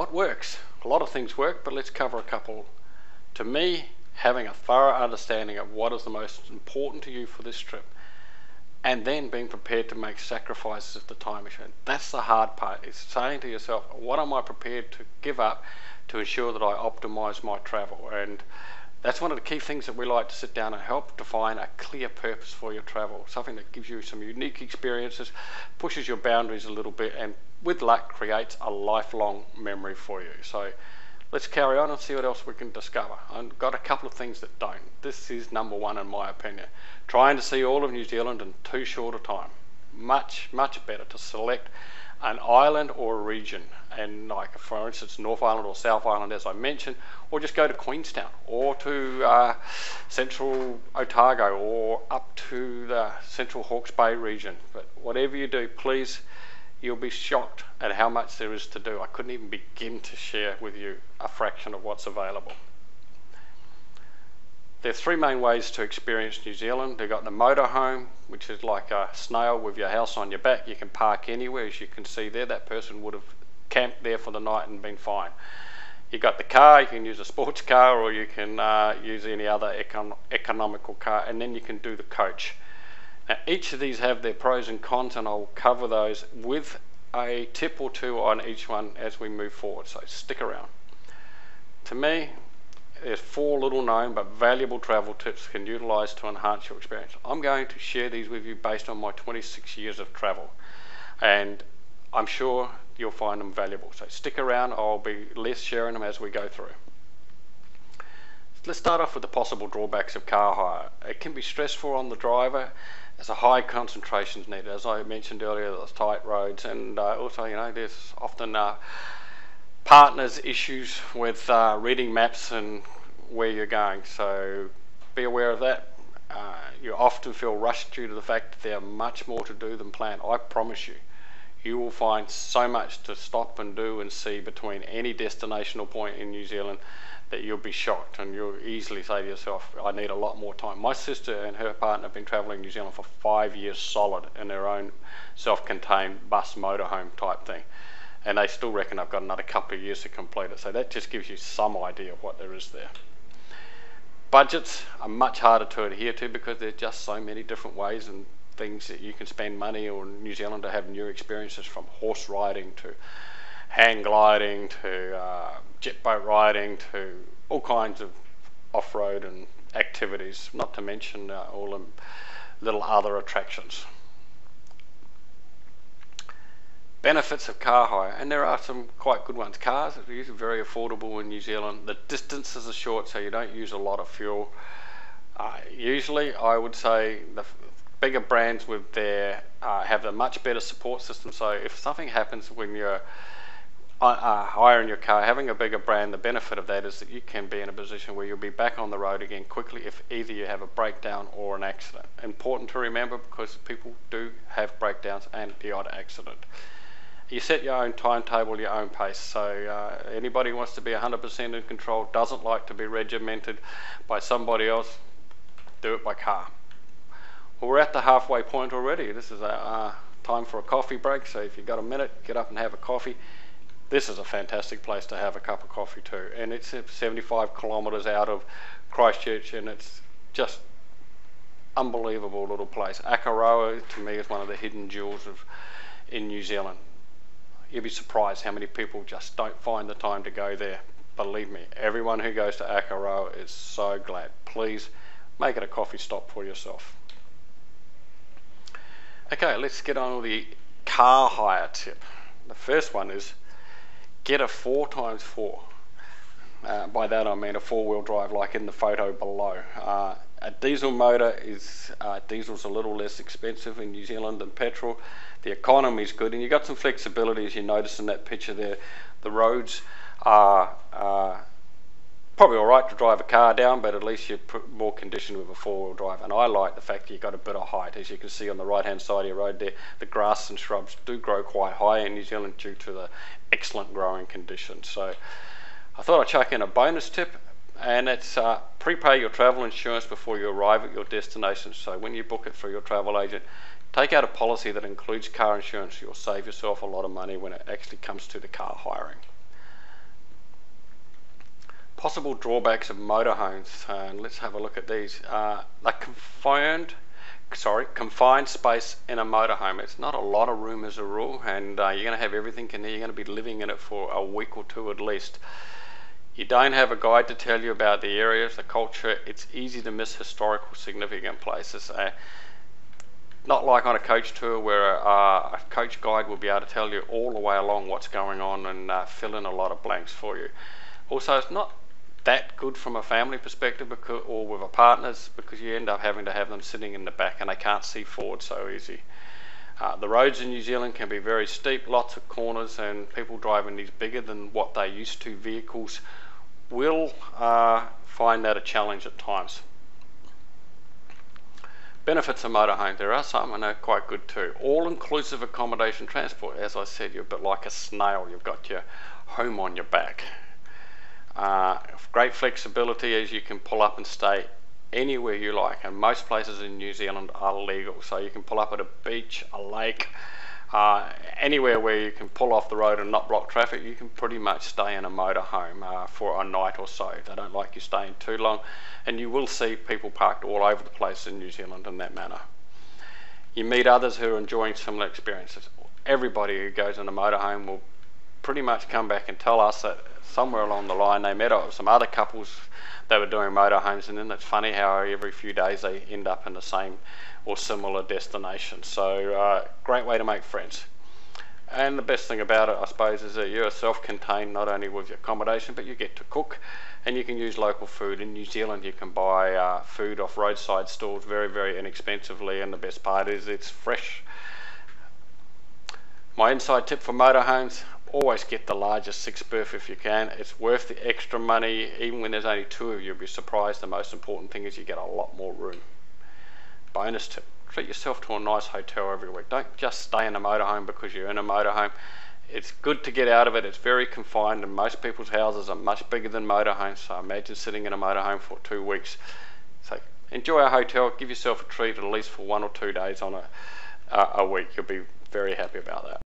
what works? A lot of things work, but let's cover a couple. To me, having a thorough understanding of what is the most important to you for this trip and then being prepared to make sacrifices if the time is right. That's the hard part. It's saying to yourself, what am I prepared to give up to ensure that I optimize my travel? And that's one of the key things that we like to sit down and help define a clear purpose for your travel. Something that gives you some unique experiences, pushes your boundaries a little bit, and with luck creates a lifelong memory for you. So let's carry on and see what else we can discover. I've got a couple of things that don't. This is number one in my opinion. Trying to see all of New Zealand in too short a time. Much, much better to select an island or a region and like for instance North Island or South Island as I mentioned or just go to Queenstown or to uh, central Otago or up to the central Hawke's Bay region but whatever you do please you'll be shocked at how much there is to do. I couldn't even begin to share with you a fraction of what's available. There are three main ways to experience New Zealand. They've got the motorhome, which is like a snail with your house on your back. You can park anywhere, as you can see there. That person would have camped there for the night and been fine. You've got the car, you can use a sports car or you can uh, use any other econ economical car, and then you can do the coach. Now, each of these have their pros and cons, and I'll cover those with a tip or two on each one as we move forward. So stick around. To me, there's four little known but valuable travel tips you can utilize to enhance your experience. I'm going to share these with you based on my 26 years of travel, and I'm sure you'll find them valuable. So stick around. I'll be less sharing them as we go through. Let's start off with the possible drawbacks of car hire. It can be stressful on the driver there's a high concentration needed. As I mentioned earlier, there's tight roads, and uh, also, you know, there's often uh, partners issues with uh, reading maps and where you're going. So be aware of that. Uh, you often feel rushed due to the fact that there are much more to do than planned. I promise you, you will find so much to stop and do and see between any destinational point in New Zealand that you'll be shocked and you'll easily say to yourself, I need a lot more time. My sister and her partner have been travelling New Zealand for five years solid in their own self contained bus motorhome type thing. And they still reckon I've got another couple of years to complete it. So that just gives you some idea of what there is there. Budgets are much harder to adhere to because there's just so many different ways and things that you can spend money on New Zealand to have new experiences from horse riding to hang gliding to uh, jet boat riding to all kinds of off-road and activities, not to mention uh, all the little other attractions. Benefits of car hire, and there are some quite good ones. Cars are usually very affordable in New Zealand. The distances are short, so you don't use a lot of fuel. Uh, usually, I would say the bigger brands with their uh, have a much better support system. So if something happens when you're uh, in your car, having a bigger brand, the benefit of that is that you can be in a position where you'll be back on the road again quickly if either you have a breakdown or an accident. Important to remember because people do have breakdowns and the odd accident. You set your own timetable, your own pace. So uh, anybody who wants to be 100% in control, doesn't like to be regimented by somebody else, do it by car. Well, we're at the halfway point already. This is a uh, time for a coffee break. So if you've got a minute, get up and have a coffee this is a fantastic place to have a cup of coffee too. And it's 75 kilometres out of Christchurch, and it's just unbelievable little place. Akaroa to me is one of the hidden jewels of in New Zealand. You'd be surprised how many people just don't find the time to go there. Believe me, everyone who goes to Akaroa is so glad. Please make it a coffee stop for yourself. Okay, let's get on with the car hire tip. The first one is get a 4 times 4 uh, by that I mean a four-wheel drive like in the photo below. Uh, a diesel motor is, uh, diesel's a little less expensive in New Zealand than petrol. The economy is good and you've got some flexibility as you notice in that picture there. The roads are uh, probably all right to drive a car down, but at least you're more conditioned with a four-wheel drive. And I like the fact that you've got a bit of height. As you can see on the right-hand side of your road there, the grass and shrubs do grow quite high in New Zealand due to the excellent growing conditions. So I thought I'd chuck in a bonus tip, and it's uh, prepay your travel insurance before you arrive at your destination. So when you book it through your travel agent, take out a policy that includes car insurance. You'll save yourself a lot of money when it actually comes to the car hiring. Possible drawbacks of motorhomes, and let's have a look at these. Uh, confined, sorry, confined space in a motorhome. It's not a lot of room as a rule, and uh, you're going to have everything in there. You're going to be living in it for a week or two at least. You don't have a guide to tell you about the areas, the culture. It's easy to miss historical significant places. Uh, not like on a coach tour where a, a, coach guide will be able to tell you all the way along what's going on and uh, fill in a lot of blanks for you. Also, it's not that good from a family perspective because, or with a partners because you end up having to have them sitting in the back and they can't see forward so easy. Uh, the roads in New Zealand can be very steep, lots of corners, and people driving these bigger than what they used to vehicles will uh, find that a challenge at times. Benefits of motorhome, there are some and they're quite good too. All-inclusive accommodation transport, as I said, you're a bit like a snail, you've got your home on your back. Uh, great flexibility as you can pull up and stay anywhere you like and most places in New Zealand are legal so you can pull up at a beach, a lake, uh, anywhere where you can pull off the road and not block traffic you can pretty much stay in a motorhome uh, for a night or so. They don't like you staying too long and you will see people parked all over the place in New Zealand in that manner. You meet others who are enjoying similar experiences. Everybody who goes in a motorhome will pretty much come back and tell us that somewhere along the line they met up with some other couples that were doing motorhomes, and then it's funny how every few days they end up in the same or similar destination. So, uh, great way to make friends. And the best thing about it, I suppose, is that you're self contained not only with your accommodation, but you get to cook and you can use local food. In New Zealand, you can buy uh, food off roadside stalls very, very inexpensively, and the best part is it's fresh. My inside tip for motorhomes always get the largest six berth if you can. It's worth the extra money, even when there's only two of you. You'll be surprised. The most important thing is you get a lot more room. Bonus tip treat yourself to a nice hotel every week. Don't just stay in a motorhome because you're in a motorhome. It's good to get out of it. It's very confined, and most people's houses are much bigger than motorhomes. So imagine sitting in a motorhome for two weeks. So enjoy a hotel. Give yourself a treat at least for one or two days on a, uh, a week. You'll be very happy about that.